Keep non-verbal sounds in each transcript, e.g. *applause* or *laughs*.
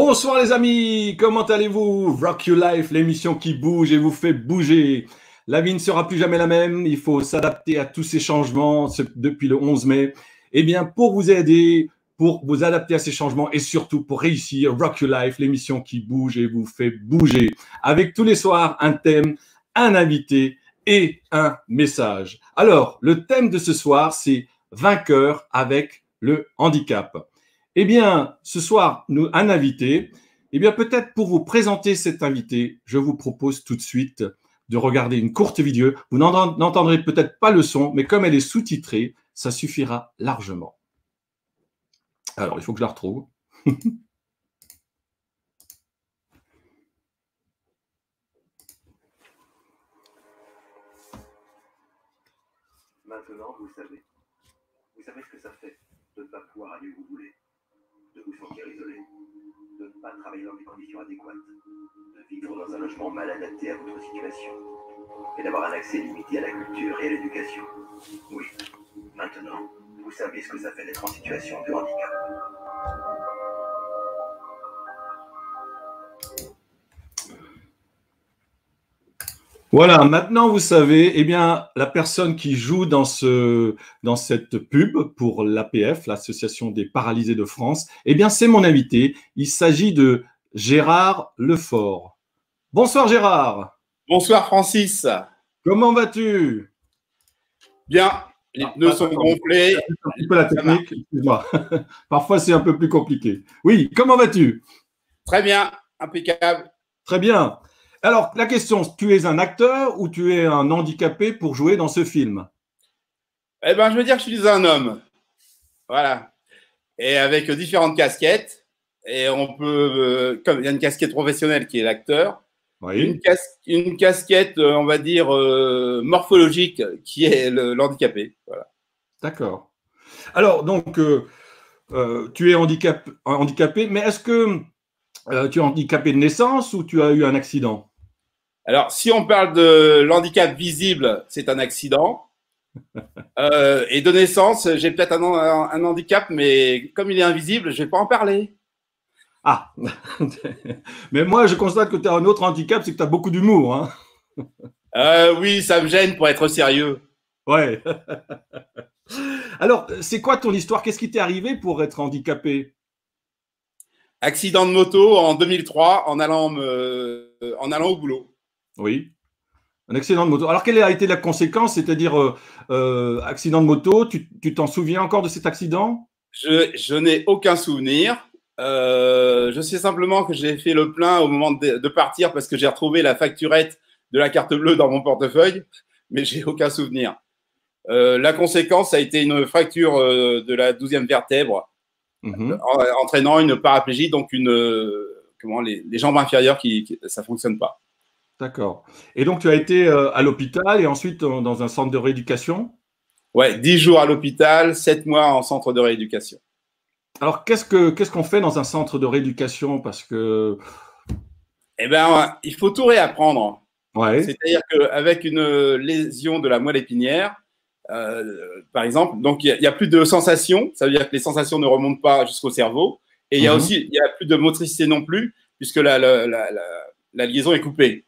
Bonsoir les amis, comment allez-vous? Rock Your Life, l'émission qui bouge et vous fait bouger. La vie ne sera plus jamais la même, il faut s'adapter à tous ces changements depuis le 11 mai. Eh bien, pour vous aider, pour vous adapter à ces changements et surtout pour réussir, Rock Your Life, l'émission qui bouge et vous fait bouger. Avec tous les soirs un thème, un invité et un message. Alors, le thème de ce soir, c'est vainqueur avec le handicap. Eh bien, ce soir, nous, un invité. Eh bien, peut-être pour vous présenter cet invité, je vous propose tout de suite de regarder une courte vidéo. Vous n'entendrez peut-être pas le son, mais comme elle est sous-titrée, ça suffira largement. Alors, il faut que je la retrouve. *laughs* Maintenant, vous savez. Vous savez ce que ça fait de ne pas pouvoir aller où vous voulez de vous sentir isolé, de ne pas travailler dans des conditions adéquates, de vivre dans un logement mal adapté à votre situation, et d'avoir un accès limité à la culture et à l'éducation. Oui, maintenant, vous savez ce que ça fait d'être en situation de handicap. Voilà, maintenant vous savez, eh bien, la personne qui joue dans, ce, dans cette pub pour l'APF, l'Association des paralysés de France, eh bien, c'est mon invité. Il s'agit de Gérard Lefort. Bonsoir Gérard. Bonsoir Francis. Comment vas-tu? Bien, les ah, pneus sont gonflés. Un petit peu la technique, excuse-moi. *laughs* Parfois c'est un peu plus compliqué. Oui, comment vas-tu? Très bien, impeccable. Très bien. Alors, la question, tu es un acteur ou tu es un handicapé pour jouer dans ce film? Eh bien, je veux dire que je suis un homme. Voilà. Et avec différentes casquettes. Et on peut, euh, comme il y a une casquette professionnelle qui est l'acteur, une, casquette, euh, on va dire, euh, morphologique qui est l'handicapé. voilà. D'accord. Alors, donc, tu es handicapé, mais est-ce que tu es handicapé de naissance ou tu as eu un accident? Alors, si on parle de l'handicap visible, c'est un accident. *laughs* Euh, et de naissance, j'ai peut-être un, handicap, mais comme il est invisible, je ne vais pas en parler. Ah, *laughs* mais moi, je constate que tu as un autre handicap, c'est que tu as beaucoup d'humour. Hein *laughs* euh, oui, ça me gêne pour être sérieux. Ouais. Alors, c'est quoi ton histoire? Qu'est-ce qui t'est arrivé pour être handicapé? Accident de moto en 2003 en allant, en allant au boulot. Oui. Un accident de moto. Alors, quelle a été la conséquence? C'est-à-dire, euh, euh, accident de moto, tu t'en souviens encore de cet accident? Je, n'ai aucun souvenir. Euh, je sais simplement que j'ai fait le plein au moment de, partir parce que j'ai retrouvé la facturette de la carte bleue dans mon portefeuille, mais j'ai aucun souvenir. la conséquence a été une fracture de la douzième vertèbre, mhm. entraînant une paraplégie, donc une, comment, les, jambes inférieures qui, qui ça fonctionne pas. D'accord. Et donc, tu as été euh, à l'hôpital et ensuite euh, dans un centre de rééducation? Ouais, 10 jours à l'hôpital, 7 mois en centre de rééducation. Alors, qu'est-ce qu'on fait dans un centre de rééducation? Parce que. Eh bien, il faut tout réapprendre. Ouais. C'est-à-dire qu'avec une lésion de la moelle épinière, euh, par exemple, donc il n'y a, plus de sensations, ça veut dire que les sensations ne remontent pas jusqu'au cerveau. Et il y a mhm. aussi, il n'y a plus de motricité non plus, puisque la, la, la liaison est coupée.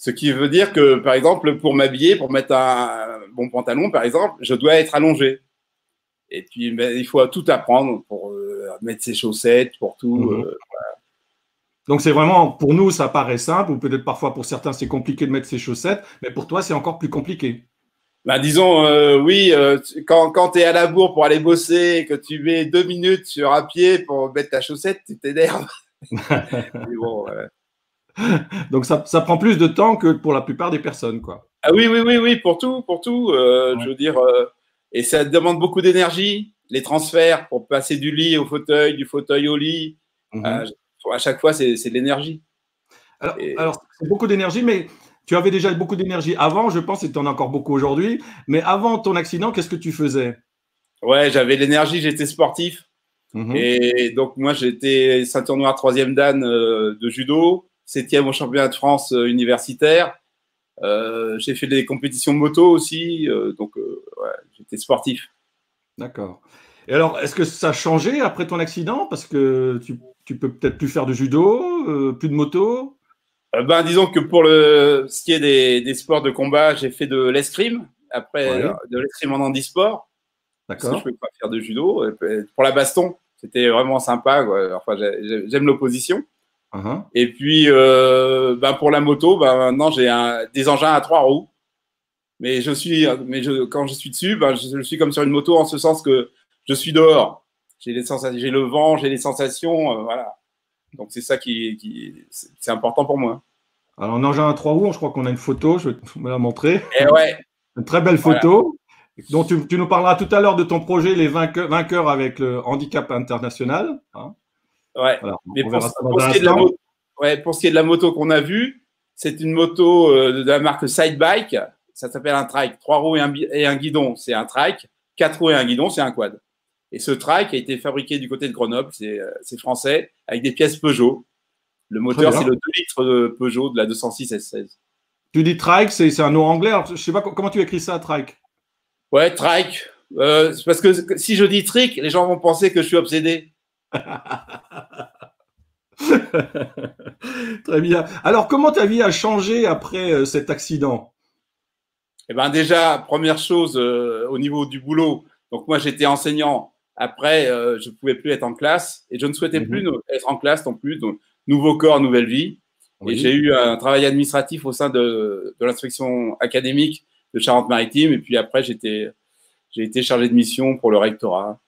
Ce qui veut dire que, par exemple, pour m'habiller, pour mettre un bon pantalon, par exemple, je dois être allongé. Et puis, ben, il faut tout apprendre pour euh, mettre ses chaussettes, pour tout. Mhm. Euh, Donc, c'est vraiment, pour nous, ça paraît simple, ou peut-être parfois pour certains, c'est compliqué de mettre ses chaussettes, mais pour toi, c'est encore plus compliqué. Ben, disons, euh, oui, quand, quand tu es à la bourre pour aller bosser, que tu mets deux minutes sur un pied pour mettre ta chaussette, tu t'énerves. *laughs* bon, *laughs* Donc ça, prend plus de temps que pour la plupart des personnes, quoi. Ah oui, oui, oui, oui, pour tout, pour tout. Euh, je veux dire, euh, et ça demande beaucoup d'énergie, les transferts pour passer du lit au fauteuil, du fauteuil au lit. Mhm. Euh, à chaque fois, c'est de l'énergie. Alors, c'est beaucoup d'énergie, mais tu avais déjà beaucoup d'énergie avant, je pense, et tu en as encore beaucoup aujourd'hui. Mais avant ton accident, qu'est-ce que tu faisais? Ouais, j'avais l'énergie, j'étais sportif. Mhm. Et donc, moi, j'étais ceinture noire troisième dan de judo septième au championnat de France euh, universitaire. Euh, j'ai fait des compétitions moto aussi, euh, donc j'étais sportif. D'accord. Et alors, est-ce que ça a changé après ton accident? Parce que tu, tu peux peut-être plus faire de judo, plus de moto? Ben, Disons que pour le, ce qui est des, des sports de combat, j'ai fait de l'escrime, après de l'escrime en handisport. D'accord. Je ne peux pas faire de judo. Pour la baston, c'était vraiment sympa. Enfin, j'aime l'opposition. Uh-huh. Et puis, euh, ben, pour la moto, ben, maintenant, j'ai des engins à trois roues. Mais, je suis, mais je, quand je suis dessus, ben, je, suis comme sur une moto en ce sens que je suis dehors. J'ai le vent, j'ai les sensations. Euh, voilà. Donc, c'est ça qui, qui c'est important pour moi. Alors, en engin à trois roues, je crois qu'on a une photo. Je vais te la montrer. Et eh ouais. *laughs* Une très belle photo. Donc, tu, nous parleras tout à l'heure de ton projet, les vainqueurs, avec le handicap international. Hein. Ouais. Mais pour, ce qui est de la moto, ouais, pour ce qui est de la moto qu'on a vue, c'est une moto euh, de la marque Sidebike. Ça s'appelle un trike. Trois roues et un, et un guidon, c'est un trike. Quatre roues et un guidon, c'est un quad. Et ce trike a été fabriqué du côté de Grenoble, c'est euh, français, avec des pièces Peugeot. Le moteur, c'est le 2 litres de Peugeot de la 206 S16. Tu dis trike, c'est un nom anglais. je sais pas comment tu écris ça, trike? Ouais, trike. Euh, parce que si je dis trick, les gens vont penser que je suis obsédé. *laughs* Très bien. Alors, comment ta vie a changé après euh, cet accident? Eh bien, déjà, première chose, euh, au niveau du boulot. Donc, moi, j'étais enseignant. Après, je ne pouvais plus être en classe et je ne souhaitais plus mhm. être en classe non plus. Donc, nouveau corps, nouvelle vie. Et j'ai eu un travail administratif au sein de, de l'inspection académique de Charente-Maritime. Et puis après, j'ai été chargé de mission pour le rectorat.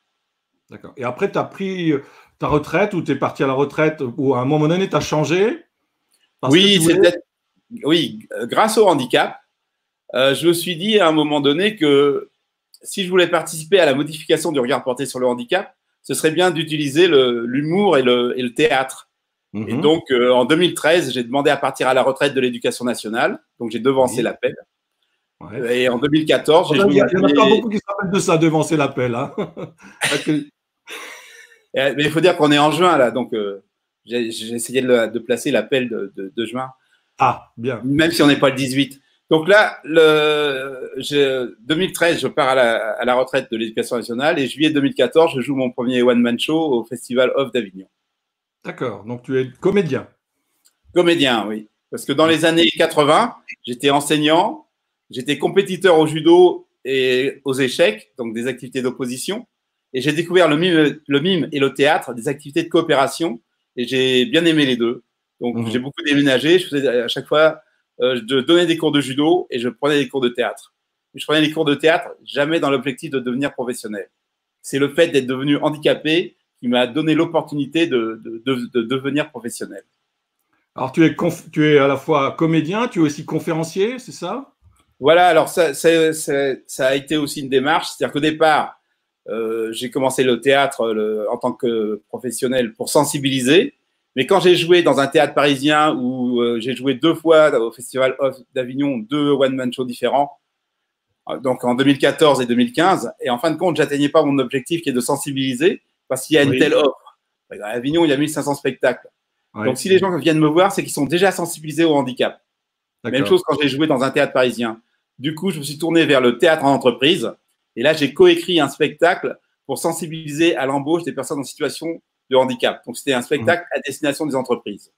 D'accord. Et après, tu as pris euh, ta retraite ou tu es parti à la retraite ou à un moment donné, tu as changé Oui, oui, euh, grâce au handicap, euh, je me suis dit à un moment donné que si je voulais participer à la modification du regard porté sur le handicap, ce serait bien d'utiliser l'humour et le, et le, théâtre. Et mhm. donc, en 2013, j'ai demandé à partir à la retraite de l'éducation nationale. Donc, j'ai devancé l'appel. Et en 2014, j'ai joué. Il y, en a pas beaucoup qui se rappellent de ça, devancer l'appel. Hein. *laughs* Mais il faut dire qu'on est en juin, là. Donc, euh, j'ai essayé de, placer l'appel de, juin. Ah, bien. Même si on n'est pas le 18. Donc là, le, 2013, je pars à la, retraite de l'éducation nationale et juillet 2014, je joue mon premier one-man show au Festival Off d'Avignon. D'accord, donc tu es comédien. Comédien, oui. Parce que dans les années 80, j'étais enseignant J'étais compétiteur au judo et aux échecs, donc des activités d'opposition. Et j'ai découvert le mime, le mime et le théâtre, des activités de coopération. Et j'ai bien aimé les deux. Donc mhm. j'ai beaucoup déménagé. Je faisais à chaque fois, euh, je donnais des cours de judo et je prenais des cours de théâtre. Je prenais des cours de théâtre jamais dans l'objectif de devenir professionnel. C'est le fait d'être devenu handicapé qui m'a donné l'opportunité de, de, de, de, devenir professionnel. Alors tu es, tu es à la fois comédien, tu es aussi conférencier, c'est ça? Voilà, alors ça, ça, ça, a été aussi une démarche. C'est-à-dire qu'au départ, j'ai commencé le théâtre en tant que professionnel pour sensibiliser. Mais quand j'ai joué dans un théâtre parisien où euh, j'ai joué deux fois au Festival d'Avignon, deux one-man shows différents, euh, donc en 2014 et 2015, et en fin de compte, j'atteignais pas mon objectif qui est de sensibiliser parce qu'il y a une telle offre. À Avignon, il y a 1500 spectacles. Donc si les gens viennent me voir, c'est qu'ils sont déjà sensibilisés au handicap. Même chose quand j'ai joué dans un théâtre parisien. Du coup, je me suis tourné vers le théâtre en entreprise. Et là, j'ai coécrit un spectacle pour sensibiliser à l'embauche des personnes en situation de handicap. Donc, c'était un spectacle à destination des entreprises.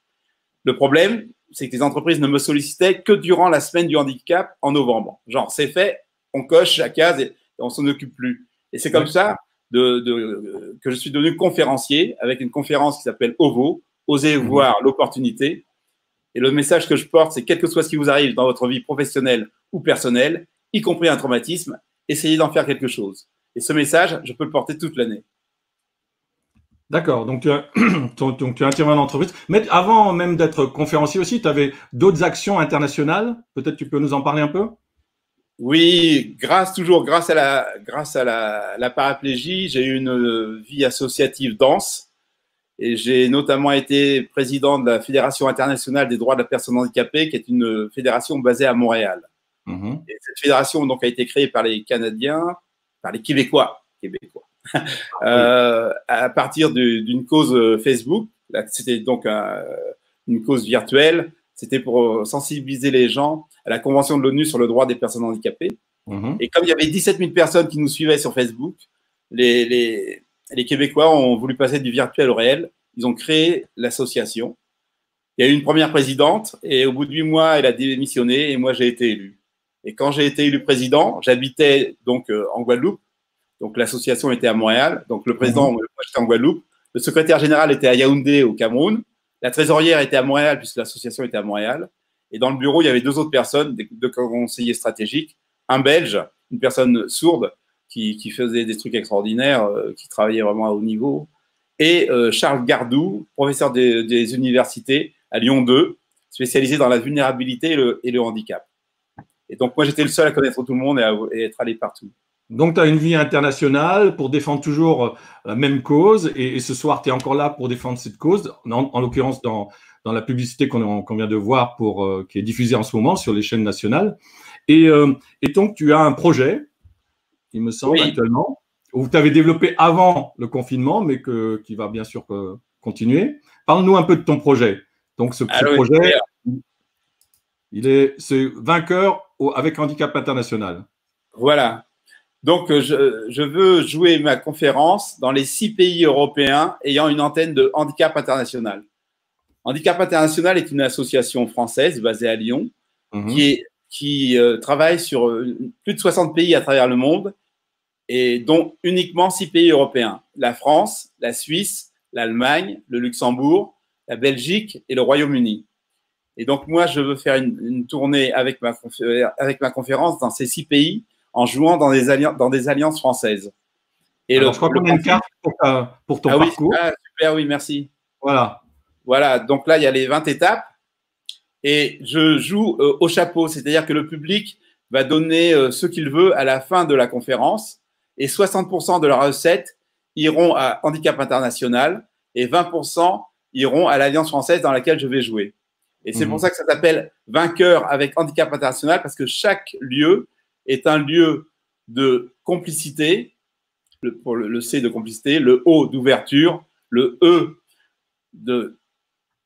Le problème, c'est que les entreprises ne me sollicitaient que durant la semaine du handicap en novembre. Genre, c'est fait, on coche la case et on s'en occupe plus. Et c'est comme ça de, que je suis devenu conférencier avec une conférence qui s'appelle OVO, Oser mmh. voir l'opportunité. Et le message que je porte, c'est quel que soit ce qui vous arrive dans votre vie professionnelle ou personnelle, y compris un traumatisme, essayez d'en faire quelque chose. Et ce message, je peux le porter toute l'année. D'accord, donc *clears throat* tu as, donc tu as intervenu en entreprise. Mais avant même d'être conférencier aussi, tu avais d'autres actions internationales. Peut-être tu peux nous en parler un peu? Oui, grâce toujours, grâce à la, grâce à la, la paraplégie, j'ai eu une vie associative dense. Et j'ai notamment été président de la Fédération internationale des droits de la personne handicapée, qui est une fédération basée à Montréal. Mhm. Et cette fédération donc a été créée par les Canadiens, par les Québécois, Québécois, euh, à partir d'une cause euh, Facebook. C'était donc une cause virtuelle. C'était pour sensibiliser les gens à la Convention de l'ONU sur le droit des personnes handicapées. Mhm. Et comme il y avait 17 000 personnes qui nous suivaient sur Facebook, les, les, Québécois ont voulu passer du virtuel au réel. Ils ont créé l'association. Il y a eu une première présidente et au bout de huit mois, elle a démissionné et moi, j'ai été élu. Et quand j'ai été élu président, j'habitais donc euh, en Guadeloupe. Donc l'association était à Montréal. Donc le président, mhm. moi j'étais en Guadeloupe. Le secrétaire général était à Yaoundé au Cameroun. La trésorière était à Montréal puisque l'association était à Montréal. Et dans le bureau, il y avait deux autres personnes, deux conseillers stratégiques, un Belge, une personne sourde qui, faisait des trucs extraordinaires, euh, qui travaillait vraiment à haut niveau, et euh, Charles Gardou, professeur des, universités à Lyon 2, spécialisé dans la vulnérabilité et le, handicap. Et donc, moi, j'étais le seul à connaître tout le monde et à être allé partout. Donc, tu as une vie internationale pour défendre toujours euh, la même cause. Et, ce soir, tu es encore là pour défendre cette cause, en, l'occurrence dans, dans, la publicité qu'on vient de voir, pour, euh, qui est diffusée en ce moment sur les chaînes nationales. Et, euh, et donc, tu as un projet, il me semble, actuellement, où tu avais développé avant le confinement, mais que, qui va bien sûr continuer. Parle-nous un peu de ton projet. Donc, ce, ce projet, il est, c'est vainqueur avec handicap international. Voilà. Donc, euh, je, veux jouer ma conférence dans les six pays européens ayant une antenne de Handicap International. Handicap International est une association française basée à Lyon mhm. qui, euh, travaille sur euh, plus de 60 pays à travers le monde et dont uniquement six pays européens. La France, la Suisse, l'Allemagne, le Luxembourg, la Belgique et le Royaume-Uni. Et donc, moi, je veux faire une, tournée avec ma, avec ma conférence dans ces six pays en jouant dans des, alliances, dans des alliances françaises. Et Alors, le, je crois qu'on a une carte pour, pour ton ah parcours. Ah, super, oui, merci. Voilà. Voilà, donc là, il y a les 20 étapes. Et je joue euh, au chapeau, c'est-à-dire que le public va donner euh, ce qu'il veut à la fin de la conférence. Et 60% de leurs recettes iront à Handicap International et 20% iront à l'Alliance française dans laquelle je vais jouer. Et c'est pour mhm. ça que ça s'appelle vainqueur avec Handicap International, parce que chaque lieu est un lieu de complicité, le, pour le, C de complicité, le O d'ouverture, le E de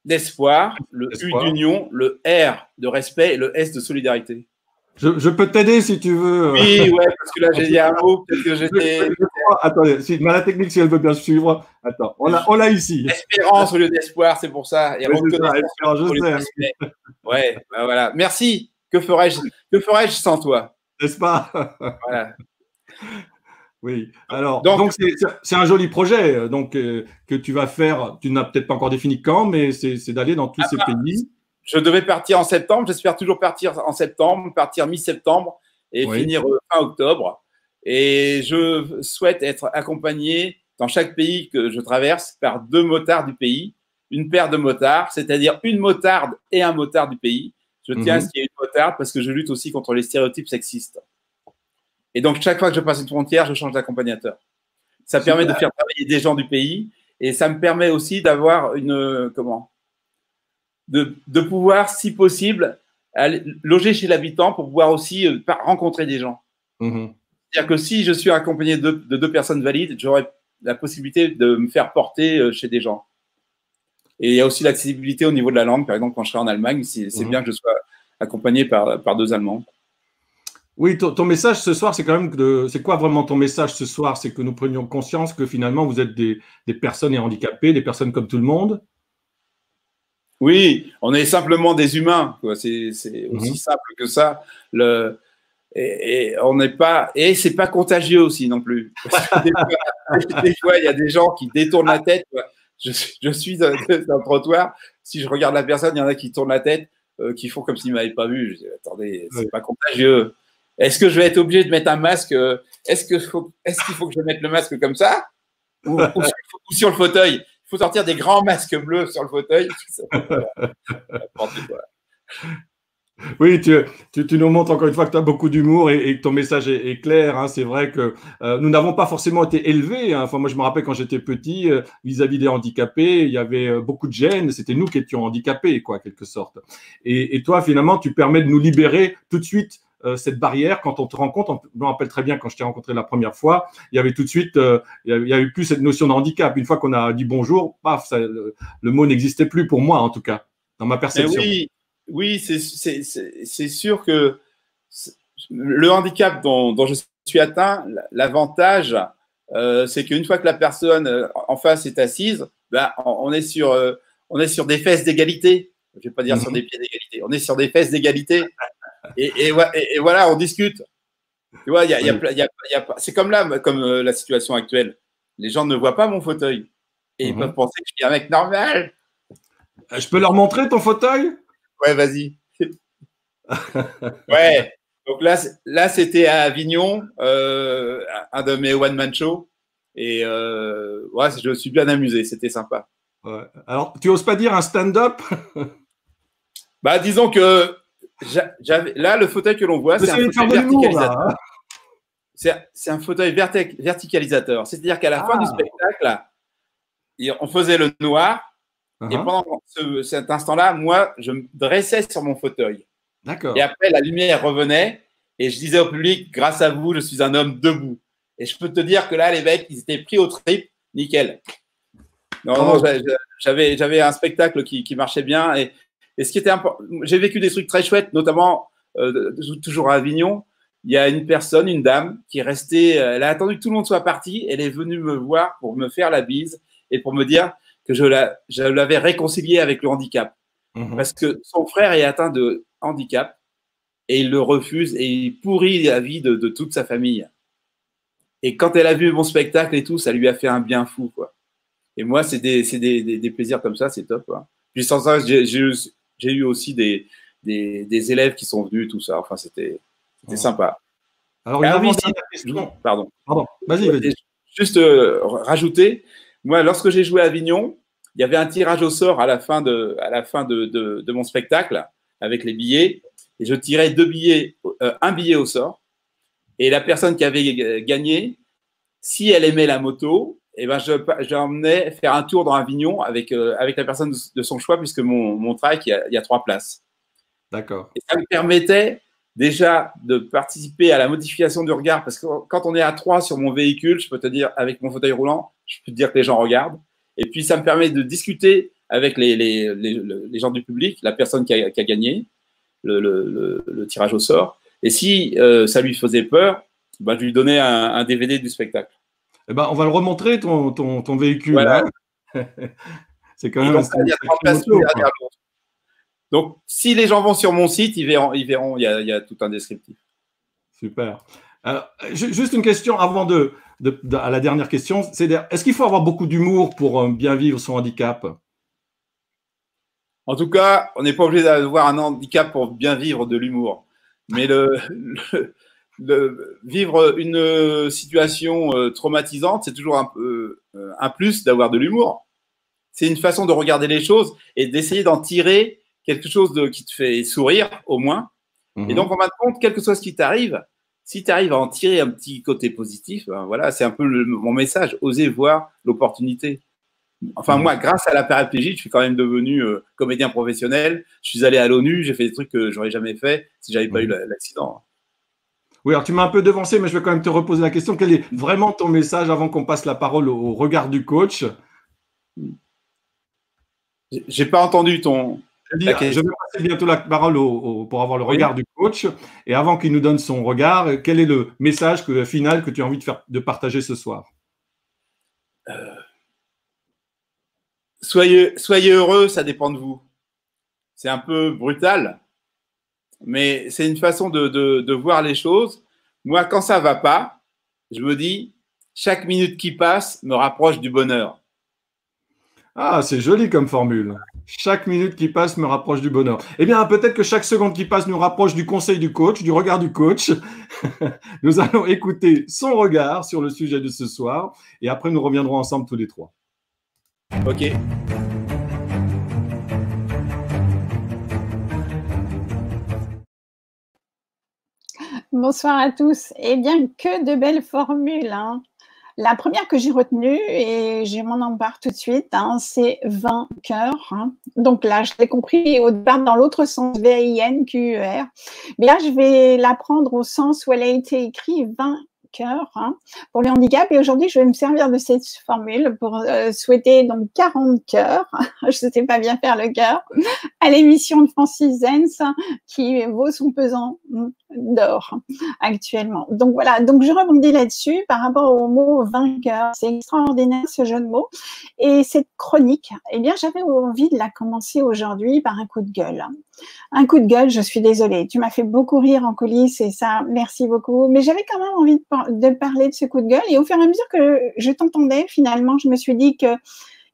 d'espoir, le U d'union, le R de respect et le S de solidarité. Je, peux t'aider si tu veux. Oui, ouais, parce que là j'ai dit un mot, que j'étais. Attendez, si, la technique, si elle veut bien suivre. Attends, on l'a on ici. Espérance au lieu d'espoir, c'est pour ça. Et je sais. Ouais, bah voilà. Merci. Que ferais-je ferais sans toi? N'est-ce pas? Oui. Alors, donc c'est un joli projet euh, donc, euh, que tu vas faire. Tu n'as peut-être pas encore défini quand, mais c'est d'aller dans tous ah ces bah, pays. Je devais partir en septembre. J'espère toujours partir en septembre, partir mi-septembre et finir euh, fin octobre. Et je souhaite être accompagné dans chaque pays que je traverse par deux motards du pays, une paire de motards, c'est-à-dire une motarde et un motard du pays, je tiens à ce mhm. qu'il y ait une motarde parce que je lutte aussi contre les stéréotypes sexistes. Et donc, chaque fois que je passe une frontière, je change d'accompagnateur. Ça permet de faire travailler des gens du pays et ça me permet aussi d'avoir une. Comment de, de, pouvoir, si possible, aller, loger chez l'habitant pour pouvoir aussi euh, rencontrer des gens. Mhm. C'est-à-dire que si je suis accompagné de, de deux personnes valides, j'aurai la possibilité de me faire porter euh, chez des gens. Et il y a aussi l'accessibilité au niveau de la langue. Par exemple, quand je serai en Allemagne, c'est mhm. bien que je sois accompagné par, par deux Allemands. Oui, ton, message ce soir, c'est quand même de. C'est quoi vraiment ton message ce soir? C'est que nous prenions conscience que finalement, vous êtes des, des personnes handicapées, des personnes comme tout le monde Oui, on est simplement des humains. C'est mhm. aussi simple que ça. Le, et, on n'est pas. Et c'est pas contagieux aussi non plus. *laughs* des, fois, il y a des gens qui détournent la tête je, je suis *laughs* dans, le trottoir. Si je regarde la personne, il y en a qui tournent la tête, euh, qui font comme s'ils ne m'avaient pas vu. Je dis, attendez, c'est pas contagieux. Est-ce que je vais être obligé de mettre un masque euh, Est-ce qu'il faut, est qu'il faut que je mette le masque comme ça? Ou, sur le fauteuil? Il faut sortir des grands masques bleus sur le fauteuil. *laughs* Oui, tu, nous montres encore une fois que tu as beaucoup d'humour et, que ton message est, clair. Hein. C'est vrai que euh, nous n'avons pas forcément été élevés. Hein. Enfin, moi, je me rappelle quand j'étais petit, euh, vis-à-vis des handicapés, il y avait euh, beaucoup de gêne. C'était nous qui étions handicapés, quoi, quelque sorte. Et, toi, finalement, tu permets de nous libérer tout de suite cette barrière. Quand on te rencontre, je me rappelle très bien quand je t'ai rencontré la première fois, il y avait tout de suite, il y avait plus cette notion de handicap. Une fois qu'on a dit bonjour, paf, ça, le, mot n'existait plus pour moi, en tout cas, dans ma perception. oui oui, c'est sûr que le handicap dont, je suis atteint, l'avantage, euh, c'est qu'une fois que la personne euh, en face est assise, ben, on, est sur, on est sur des fesses d'égalité. Je ne vais pas dire sur mhm. des pieds d'égalité. On est sur des fesses d'égalité. Et, et, voilà, on discute. Tu vois, c'est comme là, comme la situation actuelle. Les gens ne voient pas mon fauteuil. Et ils mhm. peuvent penser que je suis un mec normal. Je peux leur montrer ton fauteuil? Ouais, vas-y. *laughs* ouais. Donc là, là c'était à Avignon, euh, un de mes one-man shows. Et euh, ouais, je me suis bien amusé, c'était sympa. Alors, tu oses pas dire un stand-up? Bah, disons que là, le fauteuil que l'on voit, c'est un fauteuil verticalisateur. Hein. C'est un fauteuil verticalisateur. C'est-à-dire qu'à la fin du ah. spectacle, on faisait le noir. Et uh-huh. pendant cet instant-là, moi, je me dressais sur mon fauteuil. Et après, la lumière revenait et je disais au public, grâce à vous, je suis un homme debout. Et je peux te dire que là, les mecs, ils étaient pris au trip, nickel. Non, non, oh. j'avais, j'avais un spectacle qui, qui marchait bien. Et, et ce qui était important, j'ai vécu des trucs très chouettes, notamment euh, toujours à Avignon. Il y a une personne, une dame, qui est restée, elle a attendu que tout le monde soit parti. Elle est venue me voir pour me faire la bise et pour me dire que je, la, je l'avais réconciliée avec le handicap. Mhm. Parce que son frère est atteint de handicap et il le refuse et il pourrit la vie de, toute sa famille. Et quand elle a vu mon spectacle et tout, ça lui a fait un bien fou. Quoi. Et moi, c'est des, des, des, plaisirs comme ça, c'est top. Quoi. Puis sans ça, j'ai eu aussi des, des, élèves qui sont venus, tout ça. Enfin, c'était sympa. Alors, ah, question. Pardon. Pardon. Vas-y. Juste euh, rajouter, moi, lorsque j'ai joué à Avignon, il y avait un tirage au sort à la fin de, à la fin de, de, mon spectacle avec les billets. Et je tirais deux billets, euh, un billet au sort. Et la personne qui avait gagné, si elle aimait la moto, eh ben je, je faire un tour dans Avignon avec, euh, avec la personne de, son choix, puisque mon, mon track, il y, a, il y a trois places. D'accord. Et ça me permettait déjà de participer à la modification du regard, parce que quand on est à trois sur mon véhicule, je peux te dire, avec mon fauteuil roulant, je peux te dire que les gens regardent. Et puis, ça me permet de discuter avec les, les, les, gens du public, la personne qui a, qui a gagné le, le, tirage au sort. Et si euh, ça lui faisait peur, bah, je lui donnais un, un, DVD du spectacle. Eh ben, on va le remontrer, ton, ton, ton véhicule. Hein. *laughs* C'est quand même. Donc, si les gens vont sur mon site, ils verront, ils verront, il y a, il y a tout un descriptif. Super. juste une question avant de, à la dernière question, c'est est-ce qu'il faut avoir beaucoup d'humour pour euh, bien vivre son handicap? En tout cas, on n'est pas obligé d'avoir un handicap pour bien vivre de l'humour. Mais le, *laughs* vivre une situation euh, traumatisante, c'est toujours un, peu, euh, un plus d'avoir de l'humour. C'est une façon de regarder les choses et d'essayer d'en tirer quelque chose de, qui te fait sourire au moins. Et mhm. donc, en fin de compte, quel que soit ce qui t'arrive, si tu arrives à en tirer un petit côté positif, ben voilà, c'est un peu mon message. Oser voir l'opportunité. Enfin, moi, grâce à la paraplégie, je suis quand même devenu euh, comédien professionnel. Je suis allé à l'ONU, j'ai fait des trucs que j'aurais jamais fait si j'avais pas eu mhm. l'accident. Oui, alors tu m'as un peu devancé, mais je vais quand même te reposer la question. Quel est vraiment ton message avant qu'on passe la parole au regard du coach? J'ai pas entendu ton, je, vais passer bientôt la parole pour avoir le regard du coach. Et avant qu'il nous donne son regard, quel est le message final que tu as envie de, faire, de partager ce soir? Euh, soyez, soyez heureux, ça dépend de vous. C'est un peu brutal, mais c'est une façon de, de voir les choses. Moi, quand ça va pas, je me dis, chaque minute qui passe me rapproche du bonheur. Ah, c'est joli comme formule. Chaque minute qui passe me rapproche du bonheur. Eh bien, peut-être que chaque seconde qui passe nous rapproche du conseil du coach, du regard du coach. *laughs* nous allons écouter son regard sur le sujet de ce soir et après nous reviendrons ensemble tous les trois. Ok. Bonsoir à tous. Eh bien, que de belles formules. Hein. La première que j'ai retenue, et je m'en embarque tout de suite, hein, c'est vainqueur. Hein. Donc là, je l'ai compris au départ dans l'autre sens, V-I-N-Q-E-R. Mais là, je vais la prendre au sens où elle a été écrite vainqueur hein, pour le handicap. Et aujourd'hui, je vais me servir de cette formule pour euh, souhaiter donc 40 cœurs, *laughs* je ne sais pas bien faire le cœur, à l'émission de Francis Zenz qui vaut son pesant d'or actuellement. Donc voilà, donc je rebondis là-dessus par rapport au mot vainqueur. C'est extraordinaire ce jeu de mots. Et cette chronique, eh bien, j'avais envie de la commencer aujourd'hui par un coup de gueule. Un coup de gueule, je suis désolée. Tu m'as fait beaucoup rire en coulisses et ça, merci beaucoup. Mais j'avais quand même envie de, parler de ce coup de gueule. Et au fur et à mesure que je t'entendais, finalement, je me suis dit que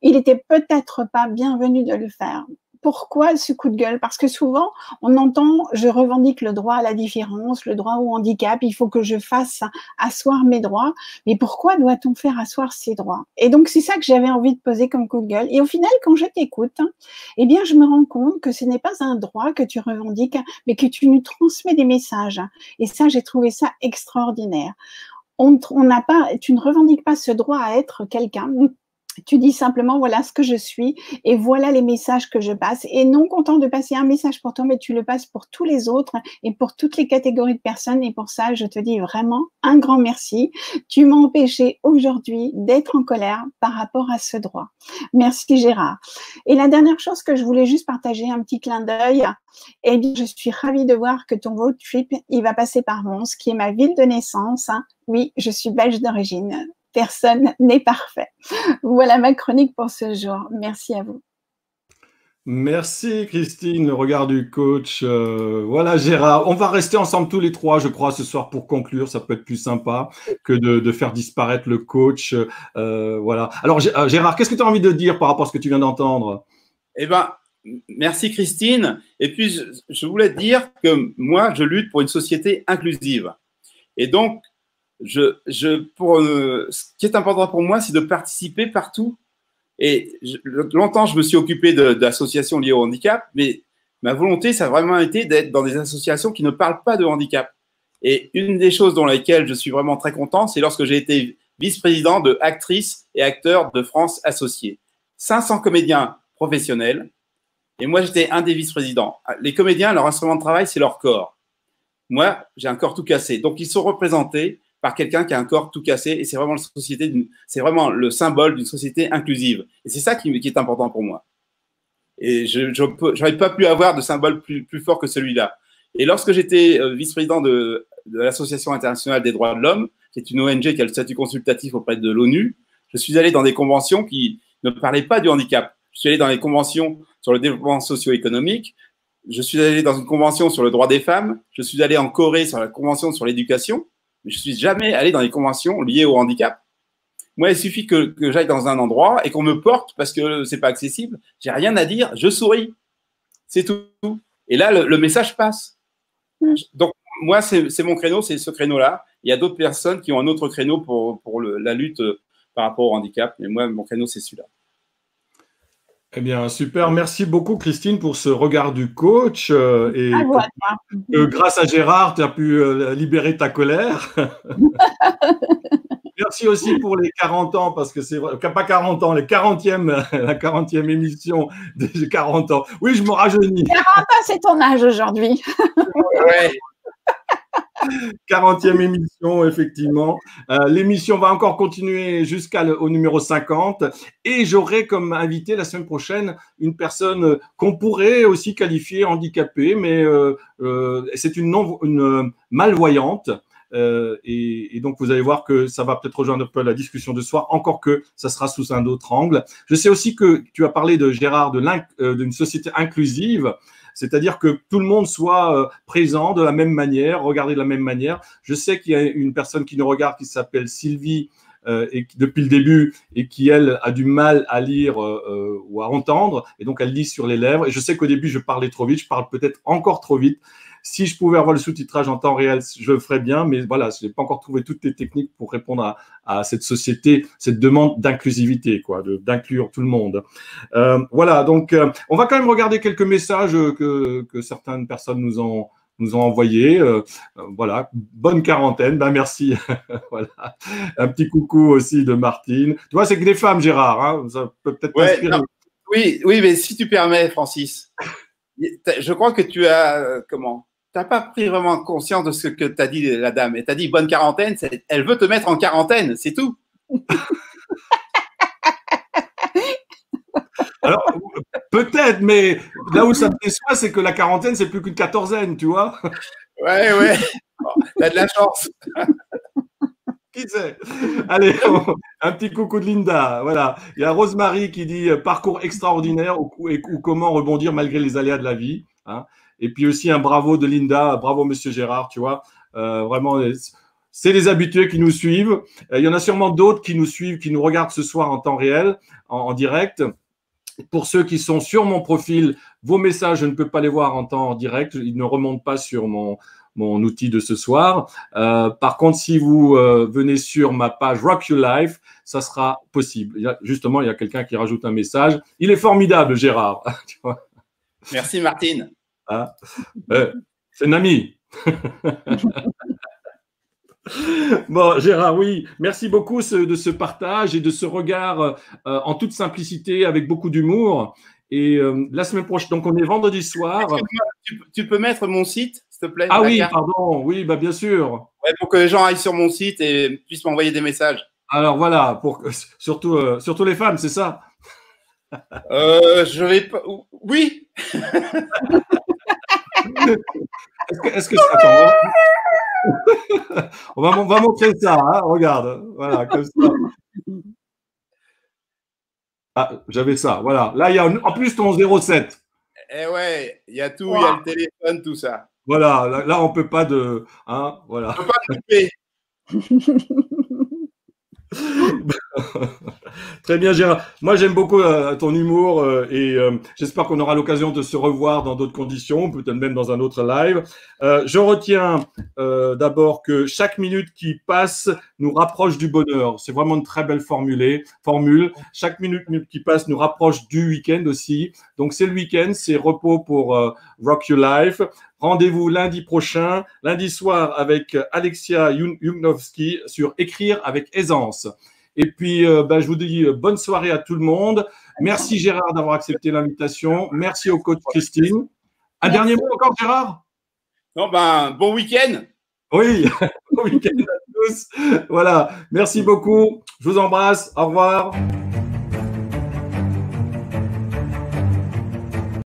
il était peut-être pas bienvenu de le faire pourquoi ce coup de gueule? Parce que souvent, on entend, je revendique le droit à la différence, le droit au handicap, il faut que je fasse asseoir mes droits. Mais pourquoi doit-on faire asseoir ses droits? Et donc, c'est ça que j'avais envie de poser comme coup de gueule. Et au final, quand je t'écoute, eh bien, je me rends compte que ce n'est pas un droit que tu revendiques, mais que tu nous transmets des messages. Et ça, j'ai trouvé ça extraordinaire. On pas, tu ne revendiques pas ce droit à être quelqu'un tu dis simplement voilà ce que je suis et voilà les messages que je passe. Et non content de passer un message pour toi, mais tu le passes pour tous les autres et pour toutes les catégories de personnes. Et pour ça, je te dis vraiment un grand merci. Tu m'as empêché aujourd'hui d'être en colère par rapport à ce droit. Merci Gérard. Et la dernière chose que je voulais juste partager, un petit clin d'œil. Eh bien, je suis ravie de voir que ton road trip, il va passer par Mons, qui est ma ville de naissance. Oui, je suis belge d'origine personne n'est parfait. Voilà ma chronique pour ce jour. Merci à vous. Merci Christine, le regard du coach. Euh, voilà Gérard, on va rester ensemble tous les trois, je crois, ce soir pour conclure. Ça peut être plus sympa que de, faire disparaître le coach. Euh, voilà. Alors euh, Gérard, qu'est-ce que tu as envie de dire par rapport à ce que tu viens d'entendre? Eh ben, merci Christine. Et puis je voulais dire que moi, je lutte pour une société inclusive. Et donc, je, pour, euh, ce qui est important pour moi, c'est de participer partout. Et longtemps, je me suis occupé d'associations liées au handicap, mais ma volonté, ça a vraiment été d'être dans des associations qui ne parlent pas de handicap. Et une des choses dans lesquelles je suis vraiment très content, c'est lorsque j'ai été vice-président de actrices et acteurs de France Associés. 500 comédiens professionnels, et moi j'étais un des vice-présidents. Les comédiens, leur instrument de travail, c'est leur corps. Moi, j'ai un corps tout cassé. Donc ils sont représentés par quelqu'un qui a un corps tout cassé. Et c'est vraiment, le symbole d'une société inclusive. Et c'est ça qui, est important pour moi. Et je n'aurais pas pu avoir de symbole plus, fort que celui-là. Et lorsque j'étais euh, vice-président de, l'Association internationale des droits de l'homme, qui est une ONG qui a le statut consultatif auprès de l'ONU, je suis allé dans des conventions qui ne parlaient pas du handicap. Je suis allé dans les conventions sur le développement socio-économique. Je suis allé dans une convention sur le droit des femmes. Je suis allé en Corée sur la convention sur l'éducation mais je suis jamais allé dans les conventions liées au handicap. Moi, il suffit que, j'aille dans un endroit et qu'on me porte parce que c'est pas accessible. J'ai rien à dire, je souris. C'est tout. Et là, le, message passe. Donc, moi, c'est mon créneau, c'est ce créneau-là. Il y a d'autres personnes qui ont un autre créneau pour, pour la lutte euh, par rapport au handicap. Mais moi, mon créneau, c'est celui-là. Eh bien, super. Merci beaucoup, Christine, pour ce regard du coach. Euh, et grâce à Gérard, tu as pu euh, libérer ta colère. *laughs* Merci aussi pour les 40 ans, parce que c'est vrai, pas 40 ans, les 40e, *laughs* la 40e émission des 40 ans. Oui, je me rajeunis. 40 ans, c'est ton âge aujourd'hui. ouais. 40e émission, effectivement. Euh, l'émission va encore continuer jusqu'au numéro 50. Et j'aurai comme invité la semaine prochaine une personne qu'on pourrait aussi qualifier handicapée, mais euh, euh, c'est une, malvoyante. Et, et, donc, vous allez voir que ça va peut-être rejoindre un peu la discussion de soir, encore que ça sera sous un autre angle. Je sais aussi que tu as parlé de Gérard d'une société inclusive. C'est-à-dire que tout le monde soit euh, présent de la même manière, regardé de la même manière. Je sais qu'il y a une personne qui nous regarde qui s'appelle Sylvie euh, et depuis le début et qui elle a du mal à lire euh, ou à entendre et donc elle lit sur les lèvres. Et je sais qu'au début je parlais trop vite, je parle peut-être encore trop vite. Si je pouvais avoir le sous-titrage en temps réel, je le ferais bien, mais voilà, je n'ai pas encore trouvé toutes les techniques pour répondre à, cette société, cette demande d'inclusivité, quoi, d'inclure tout le monde. Euh, voilà, donc euh, on va quand même regarder quelques messages que, certaines personnes nous ont nous ont envoyé. Euh, voilà, bonne quarantaine. Ben merci. *laughs* voilà, un petit coucou aussi de Martine. Tu vois, c'est que des femmes, Gérard. Hein, ça peut peut-être Oui, oui, mais si tu permets, Francis, *laughs* je crois que tu as comment? N'as pas pris vraiment conscience de ce que t'as dit la dame. Elle t'a dit bonne quarantaine, elle veut te mettre en quarantaine, c'est tout. *laughs* Alors, peut-être, mais là où ça me déçoit, c'est que la quarantaine, c'est plus qu'une quatorzaine, tu vois. Ouais, ouais. *laughs* T'as de la chance. Qui sait? Allez, un petit coucou de Linda. Voilà. Il y a Rosemary qui dit euh, parcours extraordinaire ou, comment rebondir malgré les aléas de la vie. Hein. Et puis aussi un bravo de Linda. Bravo, monsieur Gérard, tu vois. Euh, vraiment, c'est les habitués qui nous suivent. Euh, il y en a sûrement d'autres qui nous suivent, qui nous regardent ce soir en temps réel, en direct. Pour ceux qui sont sur mon profil, vos messages, je ne peux pas les voir en temps direct. Ils ne remontent pas sur mon, outil de ce soir. Euh, par contre, si vous venez sur ma page Rock Your Life, ça sera possible. justement, il y a quelqu'un qui rajoute un message. Il est formidable, Gérard. *laughs* Merci, Martine. Ah, euh, c'est un ami. *laughs* Bon, Gérard, oui, merci beaucoup de ce partage et de ce regard euh, en toute simplicité, avec beaucoup d'humour. Et euh, la semaine prochaine, donc on est vendredi soir. Tu, peux mettre mon site, s'il te plaît Ah oui, pardon, oui, bah bien sûr. pour que les gens aillent sur mon site et puissent m'envoyer des messages. Alors voilà, pour surtout, euh, surtout les femmes, c'est ça? Je vais pas. Oui *laughs* Est-ce que, Attends, on va, *laughs* on va montrer ça, hein, regarde. Voilà, comme ça. Ah, j'avais ça, voilà. Là, il y a en plus ton 07. Eh ouais, il y a tout, il y a le téléphone, tout ça. Voilà, là, on peut pas de. Hein, voilà. On peut pas couper. *laughs* Très bien, Gérard. Moi, j'aime beaucoup euh, ton humour euh, et euh, j'espère qu'on aura l'occasion de se revoir dans d'autres conditions, peut-être même dans un autre live. je retiens d'abord que chaque minute qui passe nous rapproche du bonheur. C'est vraiment une très belle formule. formule. Chaque minute qui passe nous rapproche du week-end aussi. Donc, c'est le week-end, c'est repos pour Rock Your Life. Rendez-vous lundi prochain, lundi soir, avec Alexia Yugnovski sur Écrire avec aisance. Et puis, euh, ben, je vous dis euh, bonne soirée à tout le monde. Merci Gérard d'avoir accepté l'invitation. Merci au coach Christine. Un dernier mot encore, Gérard? Non, ben, bon week-end. Oui, *laughs* bon week-end à tous. Voilà, merci beaucoup. Je vous embrasse. Au revoir.